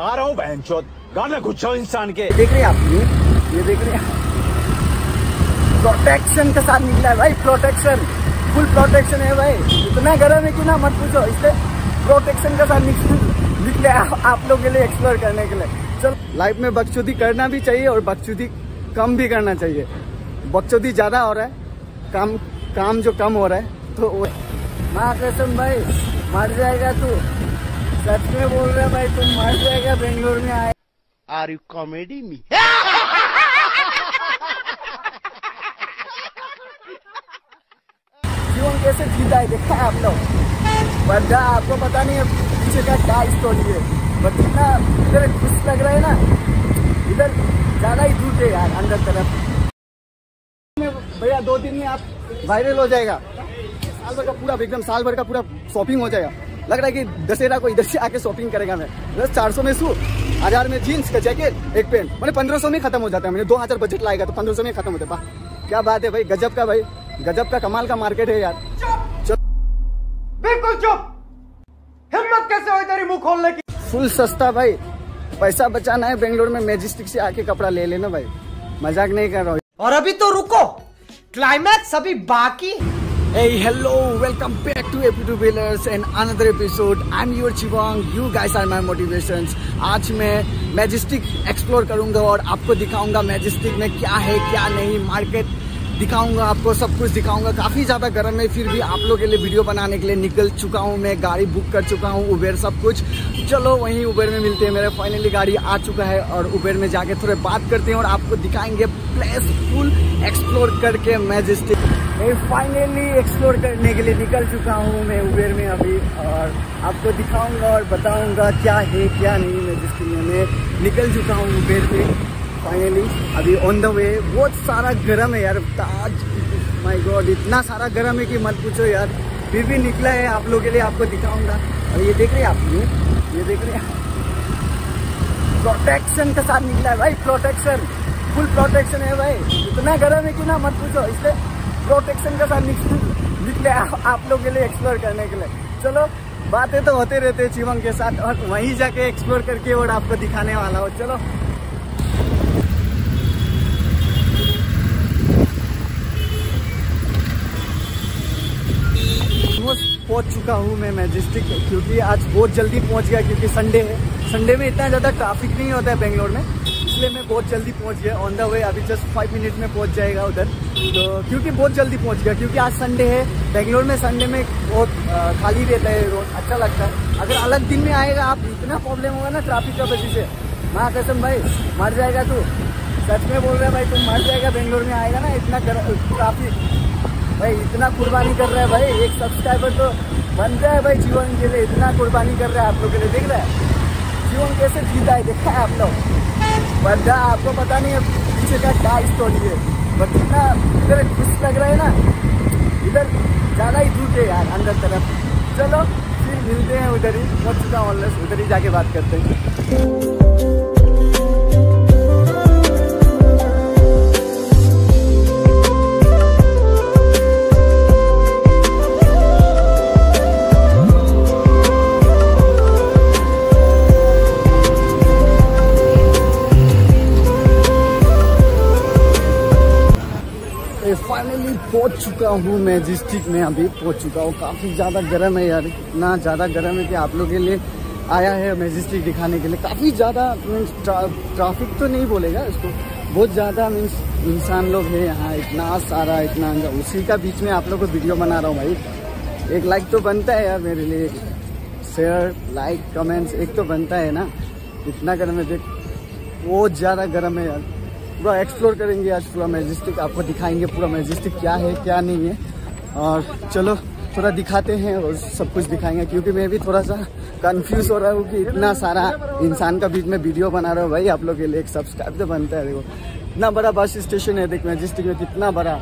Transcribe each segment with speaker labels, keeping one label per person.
Speaker 1: आ रहा हूँ बहन चौथ। गाना घुच्छो इंसान के।
Speaker 2: देख रहे आप ये ये देख रहे प्रोटेक्शन के साथ निकला है भाई प्रोटेक्शन फुल प्रोटेक्शन है भाई। इतना गर्म है कि ना मत पूछो इसलिए प्रोटेक्शन के साथ निकल- निकले आप, लोग के लिए एक्सप्लोर करने के लिए। चल। लाइफ में बकचोदी करना भी चाहिए और बकचोदी कम भी करना चाहिए। बकचोदी ज़्यादा हो रहा है काम काम जो कम हो रहा है तो वो माँ कसम भाई मर जाएगा तू। सच में बोल रहे भाई तुम मर जाएगा बेंगलोर में आए।
Speaker 3: Are you comedy me?
Speaker 2: जीवन कैसे जीता है? देखा है आप लोग। बंदा आपको पता नहीं है पीछे का क्या स्टोरी है। बट इतना इधर खुश लग रहा है ना इधर ज़्यादा ही झूठ है यार अंदर तरफ़। भैया दो दिन में आप वायरल हो जाएगा। साल भर का पूरा एकदम साल भर का पूरा शॉपिंग हो जाएगा। लग रहा है कि दशहरा को इधर से आके शॉपिंग करेगा मैं। बस चार सौ में सूट हज़ार में जीन्स का जैकेट एक पेंट मैंने पंद्रह सौ में खत्म हो जाता है। मैंने दो हज़ार बजट लाएगा तो पंद्रह सौ में खत्म हो। जाता क्या बात है भाई गजब का भाई। गजब का कमाल का मार्केट है यार।
Speaker 4: बिल्कुल चुप। हिम्मत कैसे हुई तेरी मुँह खोलने की?
Speaker 2: फुल सस्ता भाई। पैसा बचाना है बेंगलोर में मैजिस्टिक से आके कपड़ा ले लेना भाई। मज़ाक नहीं कर रहा हूँ।
Speaker 4: और अभी तो रुको। क्लाइमैक्स अभी बाकी
Speaker 2: Hey, hello, welcome back to AP2 Wheelers and another episode. I'm your Chivang. You guys are my motivations. आज मैं मैजिस्टिक एक्सप्लोर करूँगा और आपको दिखाऊँगा मैजिस्टिक में क्या है क्या नहीं मार्केट दिखाऊँगा आपको, सब कुछ दिखाऊँगा। काफ़ी ज़्यादा गर्म है, फिर भी आप लोग के लिए वीडियो बनाने के लिए निकल चुका हूँ मैं, गाड़ी बुक कर चुका हूँ उबेर सब कुछ। चलो वहीं उबेर में मिलते हैं, मेरे फाइनली गाड़ी आ चुका है और उबेर में जाके थोड़े बात करते हैं और आपको दिखाएँगे प्लेस फुल एक्सप्लोर करके मैजिस्टिक मैं फाइनली एक्सप्लोर करने के लिए निकल चुका हूँ मैं उबेर में अभी और आपको दिखाऊँगा और बताऊँगा क्या है, क्या नहीं मैजिस्टिक में निकल चुका हूँ उबेर में। फाइनली अभी ऑन द वे बहुत सारा गर्म है यार. ताज माय गॉड इतना सारा गर्म है कि मत पूछो यार. फिर भी निकला है आप लोगों के लिए, आपको दिखाऊँगा. और ये देख रहे हैं आप ये ये देख रहे हैं प्रोटेक्शन के साथ निकला है भाई प्रोटेक्शन फुल प्रोटेक्शन है भाई. इतना गर्म है कि ना मत पूछो. इसलिए प्रोटेक्शन के साथ निकल- आप लोग के लिए एक्सप्लोर करने के लिए. चलो, बातें तो होते रहते हैं चिवंग के साथ. और वहीं जाके एक्सप्लोर करके और आपको दिखाने वाला हो. चलो चुका हूँ मैं मैजेस्टिक, क्योंकि आज बहुत जल्दी पहुँच गया, क्योंकि संडे है। संडे में इतना ज़्यादा ट्रैफ़िक नहीं होता है बेंगलोर में, इसलिए मैं बहुत जल्दी पहुँच गया। ऑन द वे अभी जस्ट फाइव मिनट में पहुँच जाएगा उधर। तो क्योंकि बहुत जल्दी पहुँच गया, क्योंकि आज संडे है। बेंगलोर में संडे में बहुत खाली रहता है रोड अच्छा लगता है। अगर अलग दिन में आएगा, आप इतना प्रॉब्लम होगा ना ट्रैफ़िक का वजह से। माँ कसम भाई, मर जाएगा तू। सच में बोल रहे भाई तुम मर जाएगा बेंगलोर में आएगा ना, इतना ट्रैफ़िक भाई, इतना कुर्बानी कर रहा है भाई, एक सब्सक्राइबर तो बनता है भाई, जीवन के लिए इतना कुर्बानी कर रहे हैं आप लोग के लिए, देख रहे हैं? जीवन कैसे जीता है, देखा है आप लोग? बंदा आपको पता नहीं है, पीछे का क्या स्टोरी है। बट इतना इधर खुश लग रहा है ना, इधर ज़्यादा ही झूठ यार, अंदर तरफ़। चलो, फिर मिलते हैं उधर ही पहुँच चुका ऑनलाइन उधर ही जाके बात करते हैं। चुका हूँ मैं डिस्ट्रिक्ट में अभी पहुँच चुका हूँ काफ़ी ज़्यादा गर्म है यार। इतना ज़्यादा गर्म है कि आप लोग के लिए आया है मैजिस्टिक दिखाने के लिए। काफ़ी ज़्यादा मीन्स ट्रैफ़िक तो नहीं बोलेगा इसको। बहुत ज़्यादा मीन्स इंसान लोग हैं यहाँ, इतना सारा, इतना उसी का बीच में आप लोग को वीडियो बना रहा हूँ भाई। एक लाइक तो बनता है यार मेरे लिए। शेयर लाइक कमेंट्स एक तो बनता है ना। इतना गर्म है, देख। बहुत ज़्यादा गर्म है यार। पूरा एक्सप्लोर करेंगे आज पूरा मैजिस्टिक आपको दिखाएँगे पूरा मैजिस्टिक क्या है, क्या नहीं है। और चलो, थोड़ा दिखाते हैं और सब कुछ दिखाएँगे, क्योंकि मैं भी थोड़ा सा कंफ्यूज हो रहा हूँ कि इतना सारा इंसान का बीच में वीडियो बना रहा हूँ भाई, आप लोग के लिए एक सब्सक्राइब तो बनता है, देखो। इतना बड़ा बस स्टेशन है, देख मैजिस्टिक में कितना बड़ा।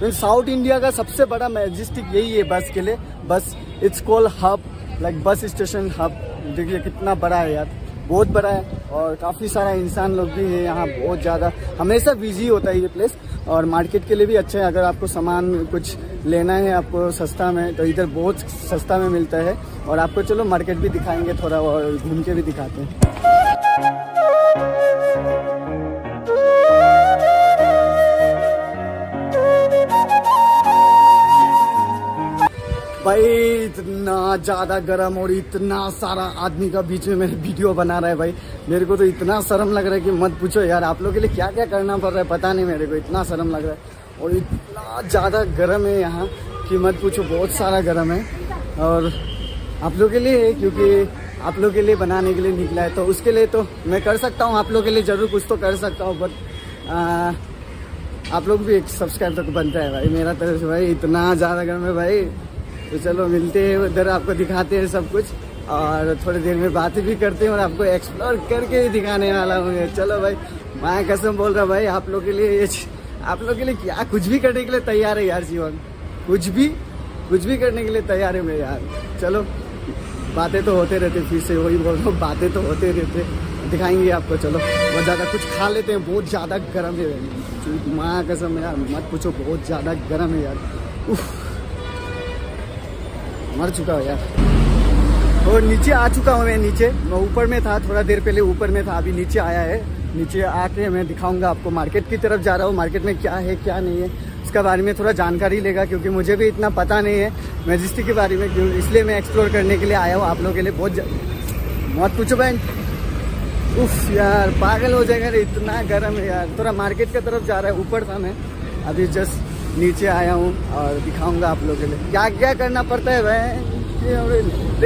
Speaker 2: तो साउथ इंडिया का सबसे बड़ा मैजिस्टिक यही है बस के लिए। Bus it's call hub like bus station hub देखिए कितना बड़ा है यार। बहुत बड़ा है और काफ़ी सारा इंसान लोग भी है यहाँ, बहुत ज़्यादा। हमेशा बिज़ी होता है ये प्लेस और मार्केट के लिए भी अच्छा है। अगर आपको सामान कुछ लेना है, आपको सस्ता में तो इधर बहुत सस्ता में मिलता है। और आपको चलो मार्केट भी दिखाएँगे, थोड़ा और घूम के भी दिखाते हैं। भाई, इतना ज़्यादा गर्म और इतना सारा आदमी का बीच में मेरे वीडियो बना रहा है भाई। मेरे को तो इतना शर्म लग रहा है कि मत पूछो यार, आप लोग के लिए क्या क्या करना पड़ रहा है पता नहीं मेरे को, इतना शर्म लग रहा है। और इतना ज़्यादा गर्म है यहाँ कि मत पूछो, बहुत सारा गर्म है। और आप लोग के लिए, क्योंकि आप लोग के लिए बनाने के लिए निकला है तो उसके लिए तो मैं कर सकता हूँ, आप लोग के लिए ज़रूर कुछ तो कर सकता हूँ बट आप लोग भी एक सब्सक्राइब तक बनता है भाई, मेरा तरफ़ से भाई, इतना ज़्यादा गर्म है भाई। तो चलो, मिलते हैं, उधर आपको दिखाते हैं सब कुछ। और थोड़ी देर में बातें भी करते हैं और आपको एक्सप्लोर करके ही दिखाने वाला हूँ चलो भाई, मैं कसम बोल रहा भाई, आप लोग के लिए ये आप लोग के लिए क्या कुछ भी करने के लिए तैयार है यार जीवन। कुछ भी कुछ भी करने के लिए तैयार है मैं यार। चलो, बातें तो होते रहते फिर से वही बोल रहा हूँ, बातें तो होते रहते दिखाएँगे आपको, चलो। बहुत ज़्यादा कुछ खा लेते हैं, बहुत ज़्यादा गर्म है। माँ कसम यार, मत पूछो, बहुत ज़्यादा गर्म है यार। उफ। मर चुका हो यार। और नीचे आ चुका हूँ मैं, नीचे। मैं ऊपर में था, थोड़ा देर पहले ऊपर में था, अभी नीचे आया है। नीचे आके मैं दिखाऊँगा आपको, मार्केट की तरफ़ जा रहा हूँ। मार्केट में क्या है, क्या नहीं है इसके बारे में थोड़ा जानकारी लेगा, क्योंकि मुझे भी इतना पता नहीं है मैजिस्टिक के बारे में इसलिए मैं एक्सप्लोर करने के लिए आया हूँ आप लोगों के लिए। बहुत मत पूछो बहन। उफ यार, पागल हो जाएगा इतना गर्म है यार। थोड़ा मार्केट की तरफ़ जा रहा है, ऊपर था मैं। अभी जस्ट नीचे आया हूँ और दिखाऊँगा आप लोगों के लिए। क्या क्या करना पड़ता है भाई?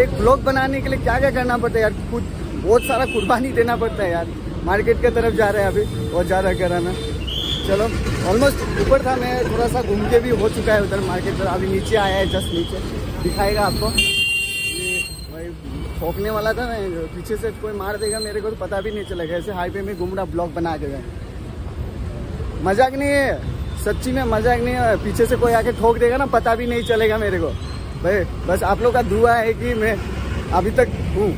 Speaker 2: एक ब्लॉग बनाने के लिए क्या क्या करना पड़ता है यार? कुछ बहुत सारा कुर्बानी देना पड़ता है यार। मार्केट की तरफ़ जा रहे हैं अभी, बहुत ज़्यादा है चलो ऑलमोस्ट ऊपर था मैं थोड़ा सा घूम के भी हो चुका है उधर मार्केट पर। अभी नीचे आया है जस्ट नीचे। दिखाएगा आपको। ठोकने वाला था मैं पीछे से कोई मार देगा मेरे को तो पता भी नहीं चलेगा। ऐसे हाईवे में घूम रहा ब्लॉक बना के गए। मज़ाक नहीं है? सच्ची में मज़ाक नहीं पीछे से कोई आके ठोक देगा ना, पता भी नहीं चलेगा मेरे को। भाई, बस आप लोग का दुआ है कि मैं अभी तक हूँ।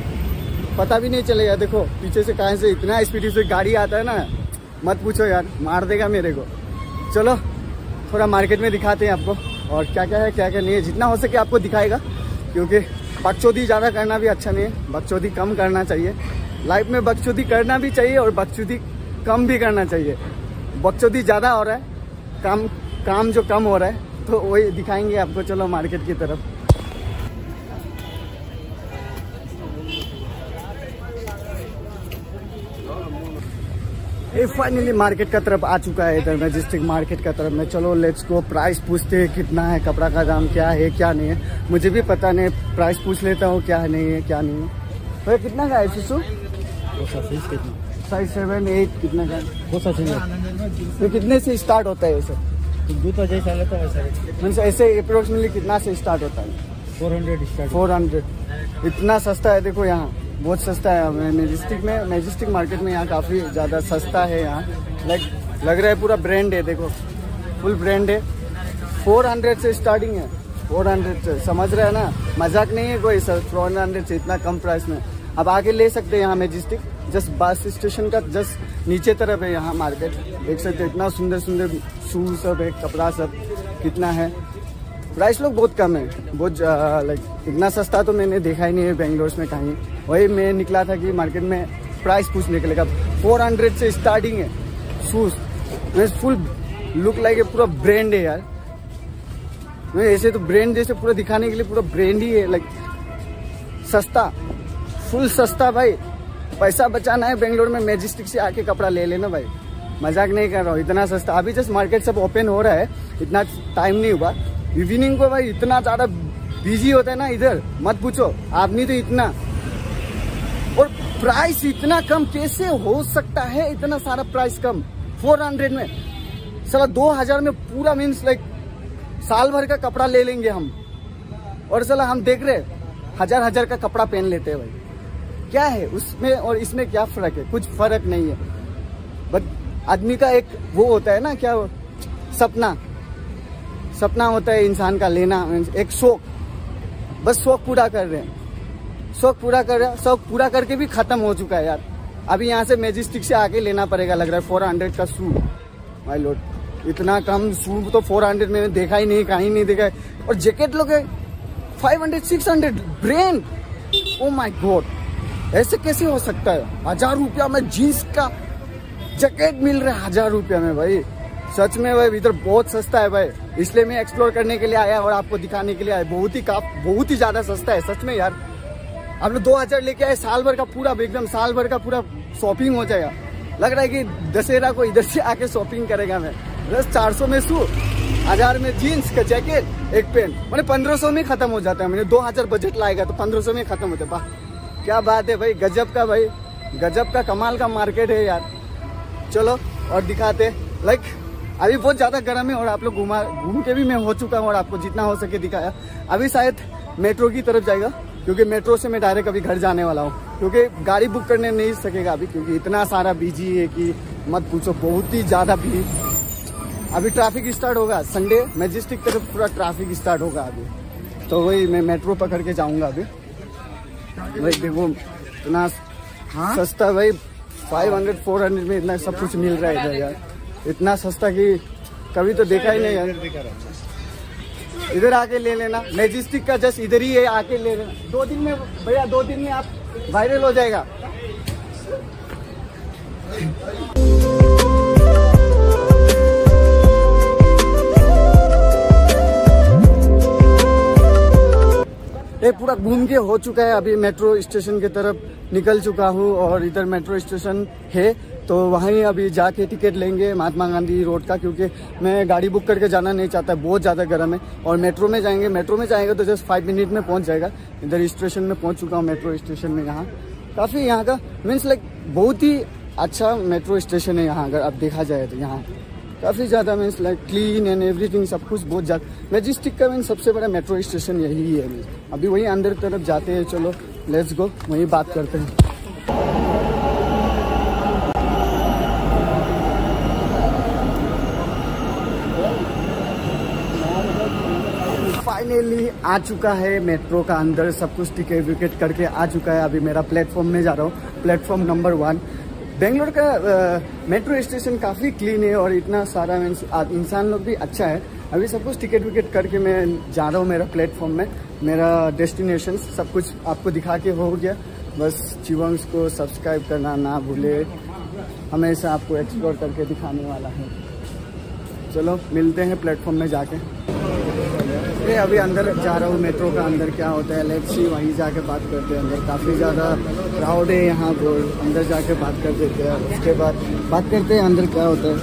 Speaker 2: पता भी नहीं चलेगा। देखो, पीछे से कहाँ से इतना स्पीड से गाड़ी आता है ना, मत पूछो यार, मार देगा मेरे को। चलो, थोड़ा मार्केट में दिखाते हैं आपको। और क्या क्या है, क्या क्या नहीं है, जितना हो सके आपको दिखाएगा। क्योंकि बकचोदी ज़्यादा करना भी अच्छा नहीं है। बकचोदी कम करना चाहिए। लाइफ में बकचोदी करना भी चाहिए और बकचोदी कम भी करना चाहिए। बकचोदी ज़्यादा हो रहा है काम काम जो कम हो रहा है तो वही दिखाएँगे आपको चलो मार्केट की तरफ़। ये फाइनली मार्केट का तरफ़ आ चुका है इधर मैजिस्टिक मार्केट का तरफ़ में। चलो लेट्स गो प्राइस पूछते हैं कितना है कपड़ा का दाम क्या है क्या नहीं है। मुझे भी पता नहीं प्राइस पूछ लेता हूँ क्या नहीं है क्या नहीं है। भैया कितना का है शिशु साइज़ सेवन एट कितना? का है? तो कितने से स्टार्ट होता है ये सब?
Speaker 5: जूता जैसा लेता है वैसा
Speaker 2: मीन्स ऐसे अप्रोक्सीमेटली कितना से स्टार्ट होता है?
Speaker 5: Four hundred start
Speaker 2: four hundred इतना सस्ता है देखो यहाँ बहुत सस्ता है। मैजिस्टिक में मैजिस्टिक मार्केट में यहाँ काफ़ी ज़्यादा सस्ता है यहाँ। लाइक लग रहा है पूरा ब्रांड है देखो। फुल ब्रांड है। फोर हंड्रेड से स्टार्टिंग है। फोर हंड्रेड से। समझ रहे हैं ना? मज़ाक नहीं है कोई सर फोर हंड्रेड से इतना कम प्राइस में। अब आके ले सकते हैं यहाँ मैजिस्टिक जस्ट बस स्टेशन का जस्ट नीचे तरफ़ है यहाँ मार्केट। देख सकते इतना सुंदर सुंदर शूज़ सब है, कपड़ा सब, कितना है। प्राइस लोग बहुत कम है। बहुत लाइक इतना सस्ता तो मैंने देखा ही नहीं है बेंगलोर में कहीं। वही मैं निकला था कि मार्केट में प्राइस पूछने के लिए फोर हंड्रेड से स्टार्टिंग है। शूज़ मैं फुल लुक लाइक पूरा ब्रांड है यार। मैं ऐसे तो ब्रांड जैसे पूरा दिखाने के लिए पूरा ब्रांड ही है लाइक सस्ता। फुल सस्ता भाई। पैसा बचाना है, बेंगलोर में मेजिस्टिक से आके कपड़ा ले लेना भाई। मज़ाक नहीं कर रहा हूँ, इतना सस्ता। अभी जस्ट मार्केट सब ओपन हो रहा है, इतना टाइम नहीं हुआ। इवनिंग को भाई इतना ज़्यादा बिज़ी होता है ना इधर, मत पूछो, आदमी तो इतना। और प्राइस इतना कम, कैसे हो सकता है इतना सारा प्राइस कम? फोर हंड्रेड में। साला दो हज़ार में पूरा मीन्स लाइक साल भर का कपड़ा ले लेंगे हम। और सला हम देख रहे हज़ार हज़ार का कपड़ा पहन लेते हैं भाई। क्या है? उसमें और इसमें क्या फ़र्क है? कुछ फ़र्क नहीं है। बट आदमी का एक वो होता है ना, क्या सपना। सपना होता है इंसान का लेना, एक शौक। बस शौक पूरा कर रहे हैं। शौक पूरा कर रहे हैं। शौक पूरा करके भी खत्म हो चुका है यार। अभी यहाँ से मेजिस्टिक से आके लेना पड़ेगा, लग रहा है फोर हंड्रेड का शू माई लोड इतना कम शू तो फोर हंड्रेड में देखा ही नहीं, कहीं नहीं देखा है। और जैकेट लोग फाइव हंड्रेड सिक्स हंड्रेड ब्रेन ओ माई गॉड ऐसे कैसे हो सकता है? हज़ार रुपया में जीन्स का जैकेट मिल रहा है, हज़ार रुपया में भाई। सच में भाई, इधर बहुत सस्ता है भाई। इसलिए मैं एक्सप्लोर करने के लिए आया और आपको दिखाने के लिए आया। बहुत ही काफ, बहुत ही ज़्यादा सस्ता है, सच में यार। आप लोग दो हज़ार लेके आए, साल भर का पूरा, एकदम साल भर का पूरा शॉपिंग हो जाएगा। लग रहा है कि दशहरा को इधर से आके शॉपिंग करेगा मैं। बस चार सौ में शू हज़ार में जीन्स का जैकेट, एक पेन मैंने पंद्रह सौ में खत्म हो जाता है। मैंने दो हज़ार बजट लाएगा तो पंद्रह सौ में खत्म होता है। क्या बात है भाई, गजब का भाई। गजब का कमाल का मार्केट है यार। चलो, और दिखाते लाइक अभी बहुत ज़्यादा गर्म है और आप लोग घुमा घूम के भी मैं हो चुका हूँ और आपको जितना हो सके दिखाया। अभी शायद मेट्रो की तरफ़ जाएगा, क्योंकि मेट्रो से मैं डायरेक्ट अभी घर जाने वाला हूँ। क्योंकि गाड़ी बुक करने नहीं सकेगा अभी, क्योंकि इतना सारा बिज़ी है कि मत पूछो, बहुत ही ज़्यादा भीड़ अभी ट्रैफ़िक स्टार्ट होगा संडे मैजिस्टिक तरफ़ पूरा ट्रैफ़िक स्टार्ट होगा अभी। तो वही मैं मेट्रो पकड़ के जाऊँगा अभी। भाई देखो इतना हाँ? सस्ता भाई फाइव हंड्रेड फोर हंड्रेड में इतना सब कुछ मिल रहा है इधर यार। इतना सस्ता कि कभी तो देखा ही नहीं यार। इधर आके ले लेना। मेजिस्टिक का जस्ट इधर ही है आके ले लेना। दो दिन में भैया दो दिन में आप वायरल हो जाएगा। ये पूरा घूम के हो चुका है। अभी मेट्रो स्टेशन की तरफ़ निकल चुका हूँ और इधर मेट्रो स्टेशन है तो वहीं अभी जाके टिकट लेंगे महात्मा गांधी रोड का, क्योंकि मैं गाड़ी बुक करके जाना नहीं चाहता, बहुत ज़्यादा गर्म है। और मेट्रो में जाएँगे, मेट्रो में जाएँगे तो जस्ट फाइव मिनट में पहुँच जाएगा। इधर स्टेशन में पहुँच चुका हूँ, मेट्रो स्टेशन में यहाँ। काफ़ी यहाँ का मीन्स लाइक बहुत ही अच्छा मेट्रो स्टेशन है यहाँ, अगर अब देखा जाए तो यहाँ। काफ़ी ज़्यादा means like clean and everything सब कुछ बहुत ज़्यादा। मैजिस्टिक का मीन सबसे बड़ा मेट्रो स्टेशन यही है मीन्स अभी वही अंदर तरफ़ जाते हैं, चलो लेट्स गो वहीं बात करते हैं। फाइनली आ चुका है मेट्रो का अंदर, सब कुछ टिकट विकेट करके आ चुका है। अभी मेरा प्लेटफॉर्म में जा रहा हूँ। प्लेटफॉर्म नंबर वन बेंगलोर का मेट्रो स्टेशन काफ़ी क्लीन है और इतना सारा मीन्स इंसान लोग भी अच्छा है। अभी सब कुछ टिकट विकेट करके मैं जा रहा हूँ मेरा प्लेटफॉर्म में। मेरा डेस्टिनेशन सब कुछ आपको दिखा के हो गया। बस चिवंग्स को सब्सक्राइब करना ना भूले। हमेशा आपको एक्सप्लोर करके दिखाने वाला है। चलो, मिलते हैं प्लेटफॉर्म में जाके। ये अभी अंदर जा रहा हूँ, मेट्रो का अंदर क्या होता है लेट्स सी वहीं जाके बात करते हैं अंदर। काफ़ी ज़्यादा क्राउड है यहाँ तो अंदर जाके बात कर देते हैं। उसके बाद बात करते हैं अंदर क्या होता है।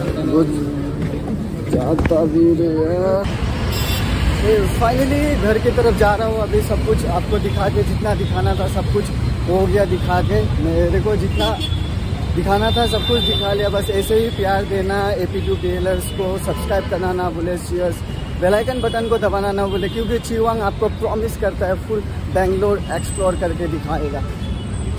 Speaker 2: फाइनली घर की तरफ़ जा रहा हूँ अभी सब कुछ। आपको दिखा के जितना दिखाना था सब कुछ हो गया दिखा के। मेरे को जितना दिखाना था सब कुछ दिखा लिया। बस ऐसे ही प्यार देना ए पी को सब्सक्राइब करना ना भूले शेयर्स बेलाइकन बटन को दबाना ना भूले, क्योंकि चिवांग आपको प्रॉमिस करता है फुल बेंगलोर एक्सप्लोर करके दिखाएगा।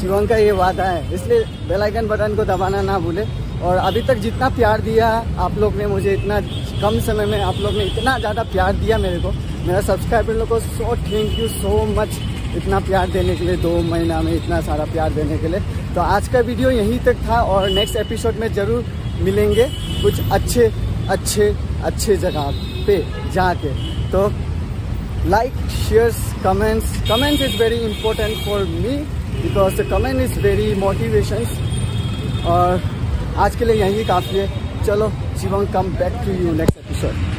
Speaker 2: चिवांग का ये वादा है, इसलिए बेलाइकन बटन को दबाना ना भूले। और अभी तक जितना प्यार दिया आप लोग ने, मुझे इतना कम समय में आप लोग ने इतना ज़्यादा प्यार दिया मेरे को। मेरा सब्सक्राइबर लोग को so thank you so much इतना प्यार देने के लिए, दो महीना में इतना सारा प्यार देने के लिए। तो आज का वीडियो यहीं तक था और नेक्स्ट एपिसोड में ज़रूर मिलेंगे कुछ अच्छे अच्छे अच्छे जगह। पे जाके। तो like shares comments comments is very important for me because the comment is very motivation और आज के लिए यही काफ़ी है। चलो, Shivam come back to you next episode